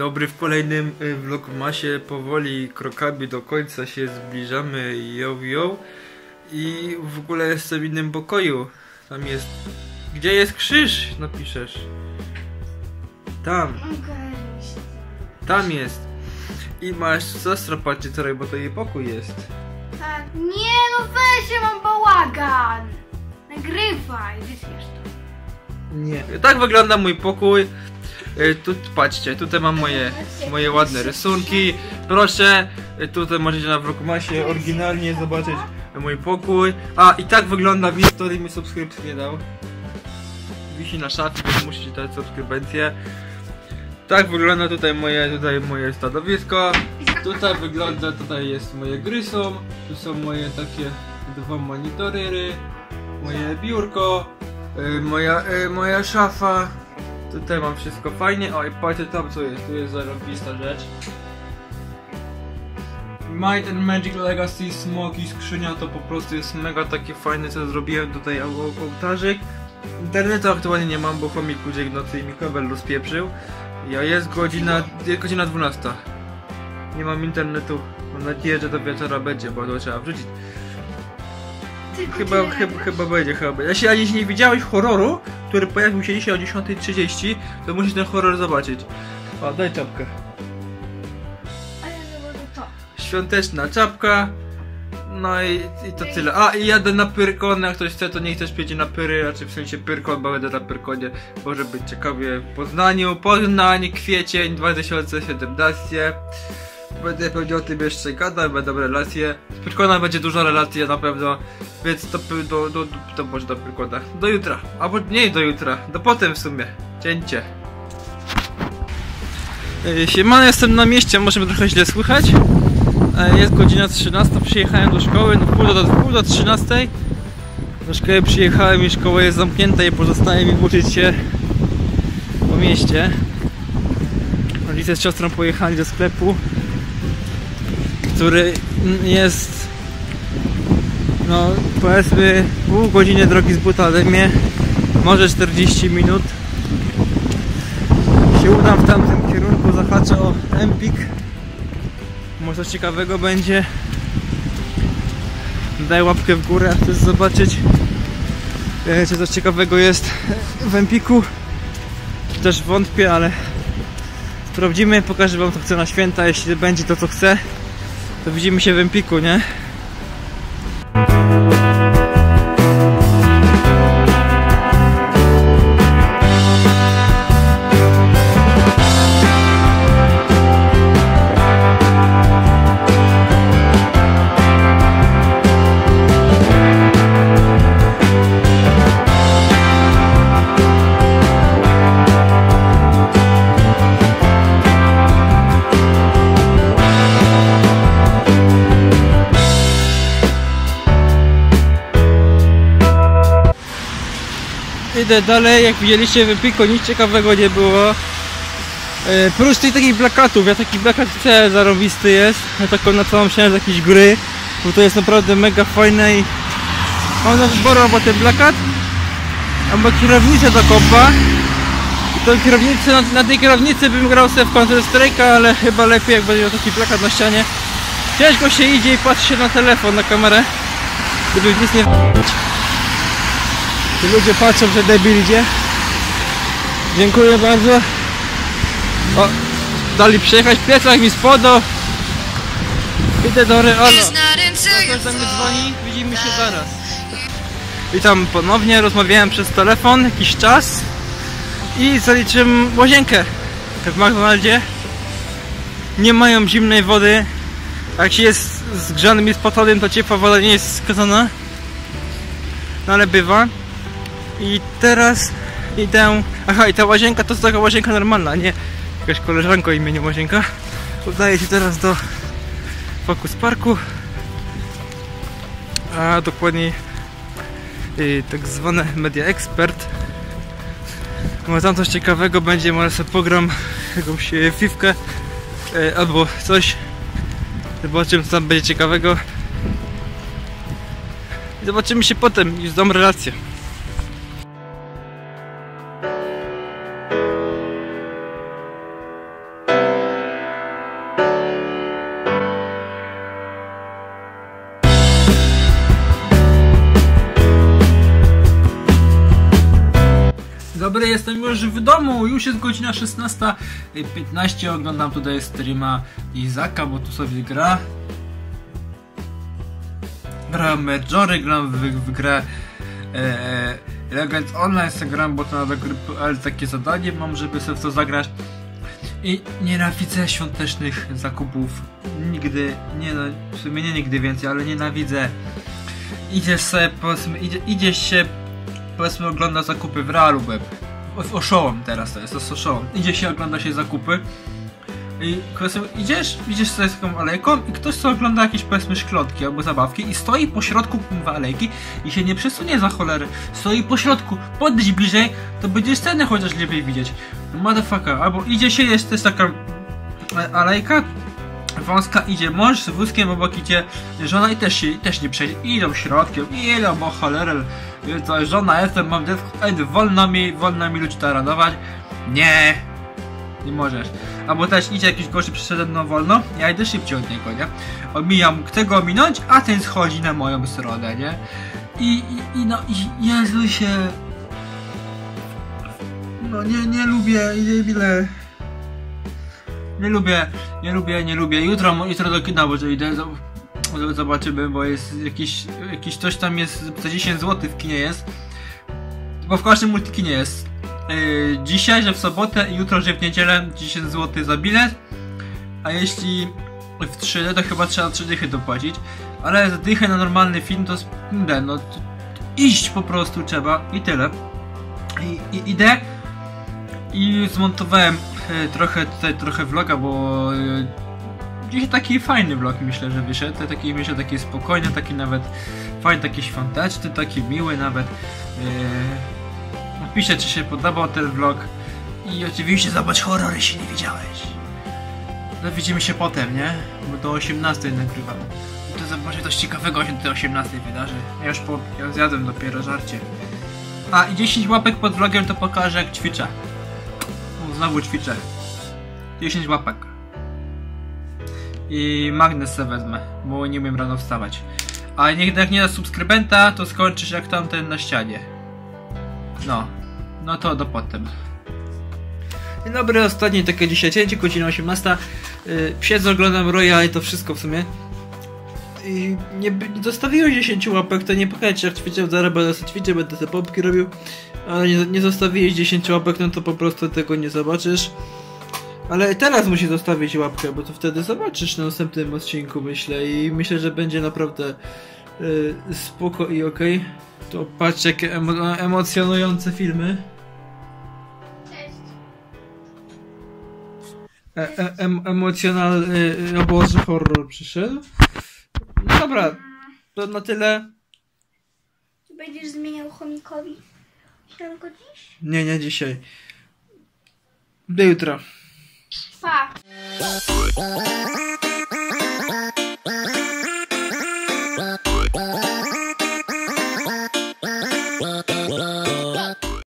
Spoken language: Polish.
dobry, w kolejnym y, vlogmasie powoli krokami do końca się zbliżamy, yo yo. I w ogóle jestem w innym pokoju, tam jest, gdzie jest krzyż, napiszesz, tam, tam jest. I masz co robi, bo to jej pokój jest, Tak, nie no weź, ja mam bałagan. Nagrywaj, wyśmiesz to. nie, tak wygląda mój pokój, tu patrzcie, tutaj mam moje, moje ładne rysunki, proszę, y, tutaj możecie na vlogmasie oryginalnie zobaczyć mój pokój. A i tak wygląda widz, który mi subskrypcji nie dał. Wisi na szafie, więc musicie dać subskrybencję. Tak wygląda tutaj moje, tutaj moje stanowisko. Tutaj wygląda, tutaj jest moje grysą. Tu są moje takie dwa monitory, moje biurko, y, moja, moja szafa. Tutaj mam wszystko fajnie. O i patrzcie tam co jest, tu jest zarobista rzecz. Might and Magic Legacy Smoki skrzynia to po prostu jest mega takie fajne co zrobiłem tutaj ołtarzyk. Internetu aktualnie nie mam, bo chomik uciekł w nocy i mi kabel rozpieprzył. Ja jest godzina, godzina 12. Nie mam internetu. Mam nadzieję, że do wieczora będzie, bo to trzeba wrzucić. Tylko Chyba, chyba, chyba będzie, chyba będzie. Jeśli ani nie widziałeś horroru, który pojawił się dzisiaj o 10.30, to musisz ten horror zobaczyć. O, daj czapkę. A ja to. Świąteczna czapka. No i, i to tyle. A, i jadę na Pyrkon, jak ktoś chce, to niech też przyjdzie na Pyry, raczej w sensie Pyrkon, bo będę na Pyrkonie. Może być ciekawie w Poznaniu. Poznań, kwiecień 2017. Będę pewnie o tym jeszcze gadał, będą relacje. Z będzie dużo relacji na pewno, więc to, do, do, to może do Pyrkona. Do jutra, albo nie do jutra, do potem w sumie. Cięcie. Siemano, jestem na mieście, może trochę źle słychać. Jest godzina 13, przyjechałem do szkoły, no pół do, pół do 13. Do szkoły przyjechałem i szkoła jest zamknięta i pozostaje mi uczyć się po mieście. Rodzice z siostrą pojechali do sklepu, który jest no powiedzmy pół godziny drogi z buta ode mnie, może 40 minut. Się udam w tamtym kierunku, zahaczę o Empik. Może coś ciekawego będzie. Daj łapkę w górę, chcesz zobaczyć e, czy coś ciekawego jest w Empiku. Też wątpię, ale sprawdzimy, pokażę wam co chcę na święta, jeśli będzie to co chcę to widzimy się w Empiku, nie? Idę dalej, jak widzieliście w Empiku nic ciekawego nie było. E, Prócz tych takich plakatów, ja taki plakat chcę, zarobisty jest, na taką na całą ścianę z jakiejś gry, bo to jest naprawdę mega fajne i mam do wyboru albo ten plakat, albo kierownicę do kompa. I tą kierownicę, na, na tej kierownicy bym grał sobie w Counter Strike'a, ale chyba lepiej jak będzie miał taki plakat na ścianie. Ciężko się idzie i patrzy się na telefon, na kamerę, żeby nic nie... Ci ludzie patrzą, że debil idzie. Dziękuję bardzo. O, dali przejechać plecak mi spodał. Idę do Realo. Ktoś do mnie dzwoni, widzimy się zaraz. Witam ponownie, rozmawiałem przez telefon jakiś czas i zaliczyłem łazienkę w McDonaldzie. Nie mają zimnej wody. Jak się jest zgrzanym i spoconym, to ciepła woda nie jest skazana. No ale bywa. I teraz idę. Aha, i ta łazienka to jest taka łazienka normalna, nie jakaś koleżanka imieniem łazienka. Udaję się teraz do Focus Parku. A dokładniej y, tak zwane Media Expert. Może tam coś ciekawego będzie, może sobie pogram jakąś y, fifkę y, albo coś. Zobaczymy co tam będzie ciekawego. I zobaczymy się potem, już dam relację. Jestem już w domu, już jest godzina 16.15, oglądam tutaj streama Izaka, bo tu sobie gra. Gram Majory, gram w, w grę e, Legend Online, se gram, bo to na ale takie zadanie mam, żeby sobie w to zagrać. I nienawidzę świątecznych zakupów. Nigdy, nie no, w sumie nie nigdy więcej, ale nienawidzę. Idziesz sobie, powiedzmy, idzie, idziesz się, powiedzmy, ogląda zakupy w realu web. Oszołom teraz to jest, to jest oszołom. Idzie się, ogląda się zakupy. I powiedzmy, idziesz, idziesz sobie taką alejką i ktoś sobie ogląda jakieś powiedzmy szklotki albo zabawki i stoi po środku kurwa alejki i się nie przesunie za cholerę. Stoi po środku, podejdź bliżej, to będziesz scenę chociaż lepiej widzieć. Motherfucker, albo idzie się, jest też taka alejka, wąska idzie mąż z wózkiem, obok idzie żona i też się też nie przejdzie. Idą środkiem, idą, bo cholerę, to żona jestem, mam dziecko, ej, wolno mi, wolno mi ludzi to radować. Nie, nie możesz. Albo też idzie jakiś gość przede mną wolno, ja idę szybciej od niego, nie? Omijam, chcę go ominąć, a ten schodzi na moją stronę, nie? I, i, i no, i Jezusie... No nie, nie lubię, ile. Nie lubię, nie lubię, nie lubię. Jutro, jutro do kina może idę, zobaczymy, bo jest jakiś, jakiś coś tam jest, za 10 zł w kinie jest. Bo w każdym multikinie jest. Yy, dzisiaj, że w sobotę i jutro, że w niedzielę 10 zł za bilet. A jeśli w 3D to chyba trzeba 3 dychy dopłacić. Ale za dychę na normalny film to spędzę, no iść po prostu trzeba i tyle. I, i idę i zmontowałem e, trochę tutaj trochę vloga, bo e, dzisiaj taki fajny vlog myślę, że wyszedł. Taki myślę taki spokojny, taki nawet fajny, taki świąteczny, taki miły nawet. E, napiszę czy się podobał ten vlog i oczywiście zobacz horror jeśli nie widziałeś. No widzimy się potem, nie? Bo do 18 nagrywam. To zobaczę coś ciekawego się do tej 18 wydarzy. Ja już po, ja zjadłem dopiero żarcie. A i 10 łapek pod vlogiem to pokażę jak ćwiczę. O, Znowu ćwiczę. 10 łapek. I magnes wezmę, bo nie umiem rano wstawać. A niech jak nie da subskrybenta, to skończysz jak tamten na ścianie. No. No to do potem. Dzień dobry, ostatnie takie dzisiaj cięcie, godzina 18. Yy, siedzę, oglądam Roya i to wszystko w sumie. I nie, nie zostawiłem 10 łapek, to nie pokażę jak ćwiczę, zaraz będę sobie ćwiczył, będę te pompki robił. Ale nie, nie zostawiłeś 10 łapek, no to po prostu tego nie zobaczysz. Ale teraz musi zostawić łapkę, bo to wtedy zobaczysz na następnym odcinku, myślę. I myślę, że będzie naprawdę yy, spoko i okej. To patrz jakie emo emocjonujące filmy. Cześć. E, e, em, emocjonalny e, obozy horror przyszedł. No dobra, to na tyle. Będziesz zmieniał chomikowi śniadanko dziś? Nie, nie dzisiaj. Do jutra. 爸